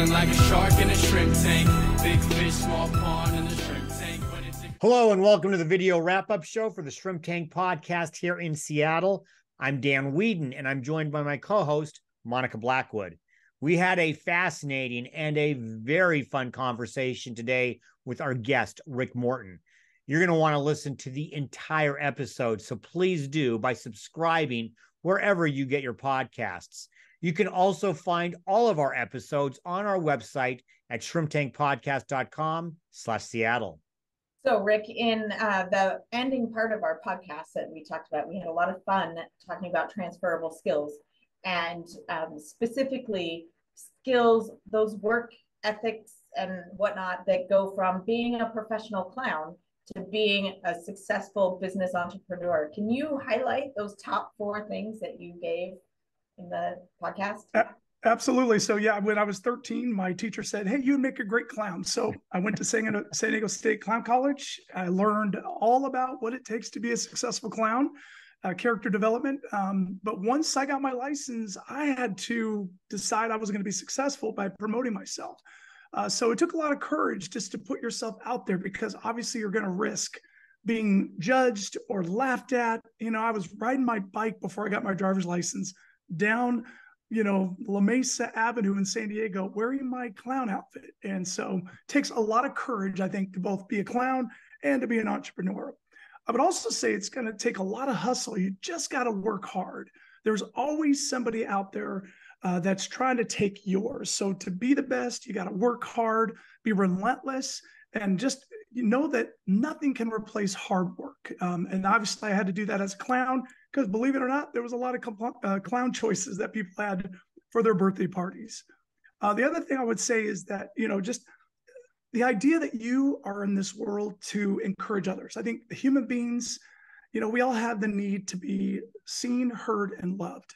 Feeling like a shark in a shrimp tank. Big fish, small pond in shrimp tank. Hello, and welcome to the video wrap up show for the Shrimp Tank podcast here in Seattle. I'm Dan Whedon, and I'm joined by my co host, Monica Blackwood. We had a fascinating and a very fun conversation today with our guest, Rick Morton. You're going to want to listen to the entire episode. So please do by subscribing wherever you get your podcasts. You can also find all of our episodes on our website at shrimptankpodcast.com slash Seattle. So, Rick, in uh, the ending part of our podcast that we talked about, we had a lot of fun talking about transferable skills and um, specifically skills, those work ethics and whatnot that go from being a professional clown to being a successful business entrepreneur. Can you highlight those top four things that you gave in the podcast? Absolutely. So yeah, when I was 13, my teacher said, "Hey, you'd make a great clown." So I went to San Diego State Clown College. I learned all about what it takes to be a successful clown, uh, character development. Um, but once I got my license, I had to decide I was going to be successful by promoting myself. Uh, so it took a lot of courage just to put yourself out there because obviously you're going to risk being judged or laughed at. You know, I was riding my bike before I got my driver's license down you know la mesa avenue in san diego wearing my clown outfit. And so it takes a lot of courage i think to both be a clown and to be an entrepreneur. I would also say it's going to take a lot of hustle. You just got to work hard. There's always somebody out there uh, that's trying to take yours. So to be the best you got to work hard be relentless and just you know that nothing can replace hard work. Um, and obviously i had to do that as a clown because believe it or not, there was a lot of compl- uh, clown choices that people had for their birthday parties. Uh, the other thing I would say is that you know just the idea that you are in this world to encourage others. I think human beings, you know, we all have the need to be seen, heard, and loved,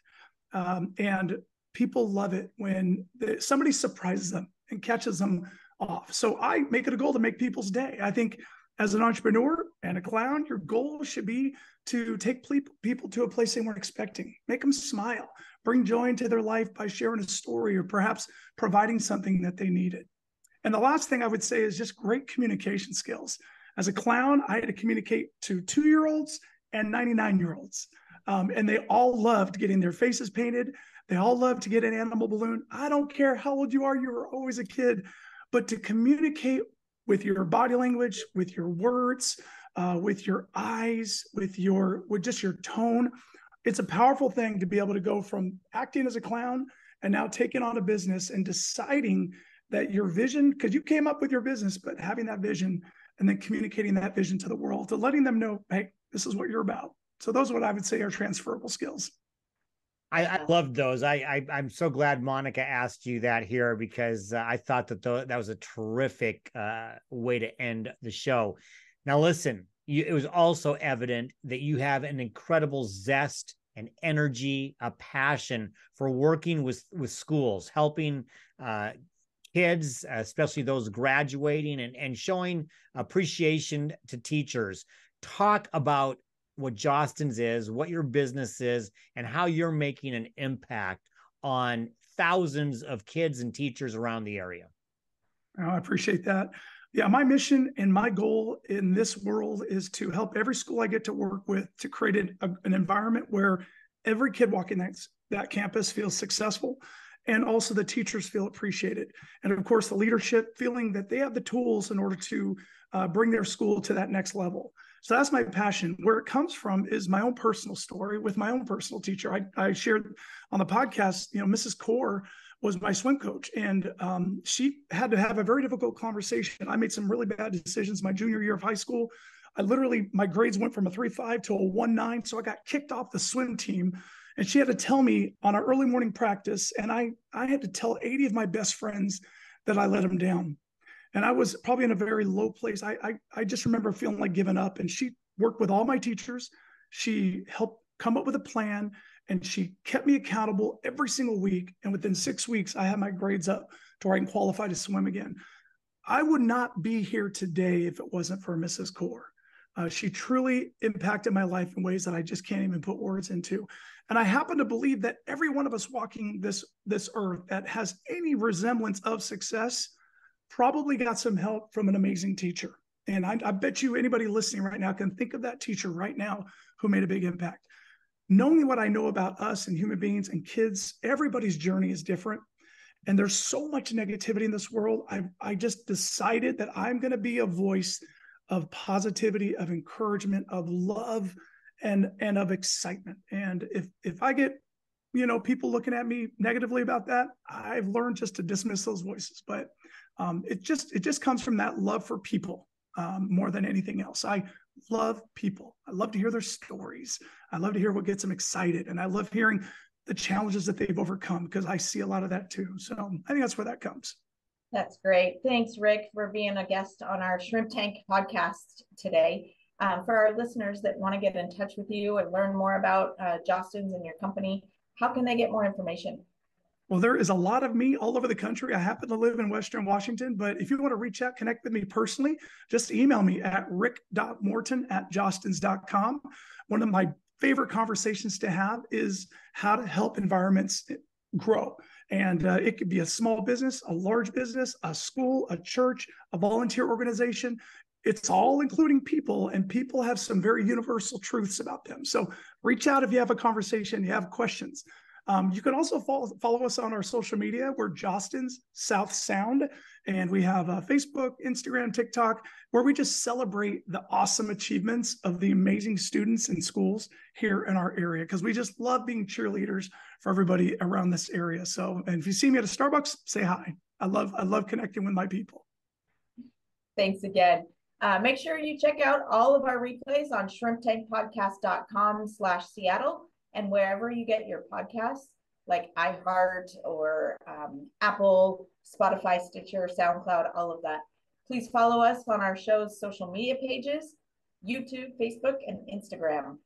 um, and people love it when the, somebody surprises them and catches them off. So I make it a goal to make people's day. I think as an entrepreneur and a clown, your goal should be to take people to a place they weren't expecting, make them smile, bring joy into their life by sharing a story or perhaps providing something that they needed. And the last thing I would say is just great communication skills. As a clown, I had to communicate to two year olds and 99 year olds. Um, and they all loved getting their faces painted. They all loved to get an animal balloon. I don't care how old you are, you were always a kid. But to communicate with your body language, with your words, uh, with your eyes, with your with just your tone. It's a powerful thing to be able to go from acting as a clown and now taking on a business and deciding that your vision, because you came up with your business, but having that vision and then communicating that vision to the world, to letting them know, hey, this is what you're about. So those are what I would say are transferable skills. I, I loved those. I, I am so glad Monica asked you that here because uh, I thought that th- that was a terrific uh, way to end the show. Now listen, you, it was also evident that you have an incredible zest and energy, a passion for working with with schools, helping uh, kids, especially those graduating, and and showing appreciation to teachers. Talk about what Jostens is, what your business is, and how you're making an impact on thousands of kids and teachers around the area. I appreciate that. Yeah, my mission and my goal in this world is to help every school I get to work with to create an, a, an environment where every kid walking that, that campus feels successful and also the teachers feel appreciated. And of course, the leadership feeling that they have the tools in order to uh, bring their school to that next level. So that's my passion. Where it comes from is my own personal story with my own personal teacher. I, I shared on the podcast, you know, Mrs. Core was my swim coach, and um, she had to have a very difficult conversation. I made some really bad decisions my junior year of high school. I literally, my grades went from a three five to a one nine, so I got kicked off the swim team. And she had to tell me on our early morning practice, and I I had to tell 80 of my best friends that I let them down and I was probably in a very low place. I, I, I just remember feeling like giving up. And she worked with all my teachers. She helped come up with a plan, and she kept me accountable every single week. And within six weeks, I had my grades up to where I can qualify to swim again. I would not be here today if it wasn't for Mrs. Core. Uh, she truly impacted my life in ways that I just can't even put words into. And I happen to believe that every one of us walking this this earth that has any resemblance of success probably got some help from an amazing teacher. And I, I bet you anybody listening right now can think of that teacher right now who made a big impact. Knowing what I know about us and human beings and kids, everybody's journey is different. And there's so much negativity in this world. I, I just decided that I'm going to be a voice of positivity, of encouragement, of love, and and of excitement. And if if I get you know people looking at me negatively about that, I've learned just to dismiss those voices. But um, it just it just comes from that love for people um, more than anything else. I love people. I love to hear their stories. I love to hear what gets them excited, and I love hearing the challenges that they've overcome because I see a lot of that too. So I think that's where that comes. That's great. Thanks, Rick, for being a guest on our Shrimp Tank podcast today. Um, for our listeners that want to get in touch with you and learn more about uh, Jostens and your company, how can they get more information? Well, there is a lot of me all over the country. I happen to live in Western Washington, but if you want to reach out, connect with me personally, just email me at rick.morton at jostens.com. One of my favorite conversations to have is how to help environments grow. And uh, it could be a small business, a large business, a school, a church, a volunteer organization. It's all including people, and people have some very universal truths about them. So reach out if you have a conversation, you have questions. Um, you can also follow, follow us on our social media. We're Jostens South Sound, and we have uh, Facebook, Instagram, TikTok, where we just celebrate the awesome achievements of the amazing students and schools here in our area because we just love being cheerleaders for everybody around this area. So, and if you see me at a Starbucks, say hi. I love I love connecting with my people. Thanks again. Uh, make sure you check out all of our replays on shrimptankpodcast.com slash Seattle and wherever you get your podcasts, like iHeart or um, Apple, Spotify, Stitcher, SoundCloud, all of that. Please follow us on our show's social media pages, YouTube, Facebook, and Instagram.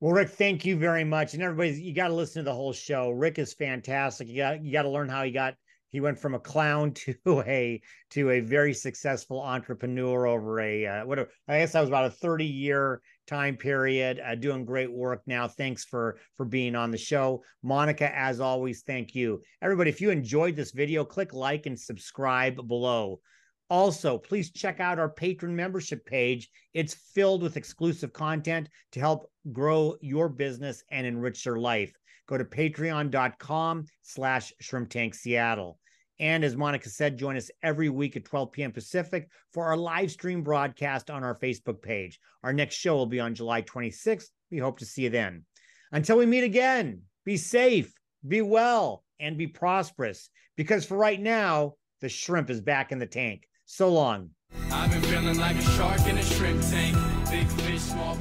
Well, Rick, thank you very much. And everybody, you got to listen to the whole show. Rick is fantastic. You got you got to learn how he got he went from a clown to a to a very successful entrepreneur over a uh, what a, I guess that was about a 30 year time period uh, doing great work now. Thanks for for being on the show. Monica as always thank you. Everybody if you enjoyed this video click like and subscribe below. Also please check out our Patreon membership page. It's filled with exclusive content to help grow your business and enrich your life. Go to patreon.com slash shrimp tank seattle and as Monica said, join us every week at 12 p.m. Pacific for our live stream broadcast on our Facebook page. Our next show will be on July 26th. We hope to see you then. Until we meet again, be safe, be well, and be prosperous. Because for right now, the shrimp is back in the tank. So long. I've been feeling like a shark in a shrimp tank. Big fish, small